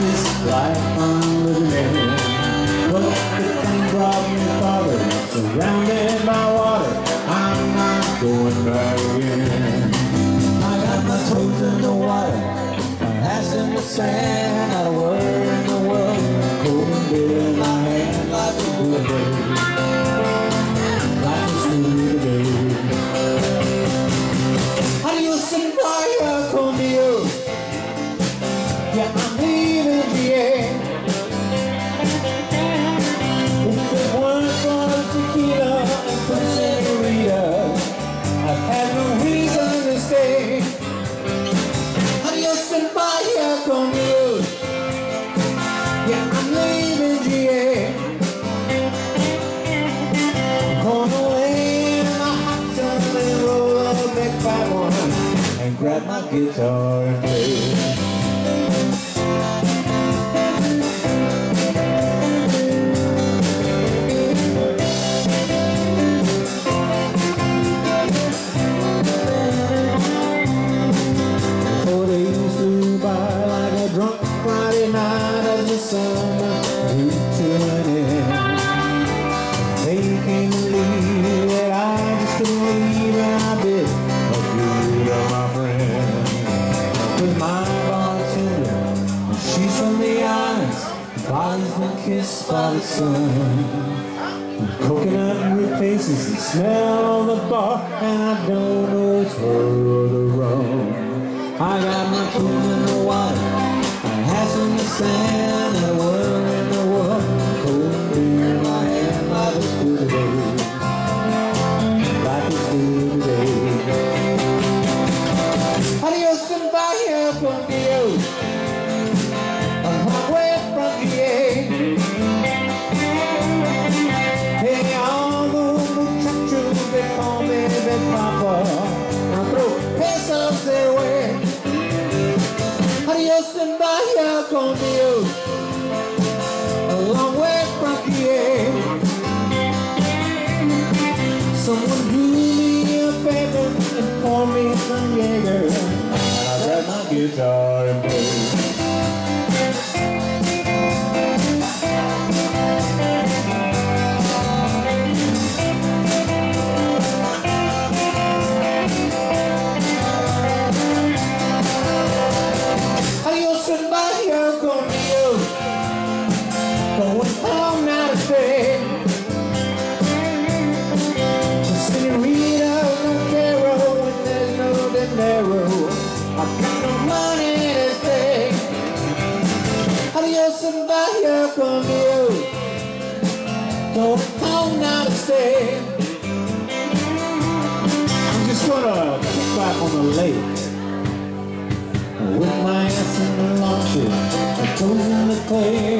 this life I'm living in. But the thing brought me farther, surrounded by water, I'm not going back sand, not a word in the world, cold and in my hand, life is good today. Life is good today. Adios and fire con Dios. Yeah, I'm leaving VA. If it weren't for the tequila and senoritas, I've had no reason to stay. Adios and grab my guitar and play. Body's been kissed by the sun. Coconut with faces and smell of the bar And I don't know it's her or the rum I got my toes in the water ass in the sand guitar the lake. With my ass in the launch it, my toes in the clay,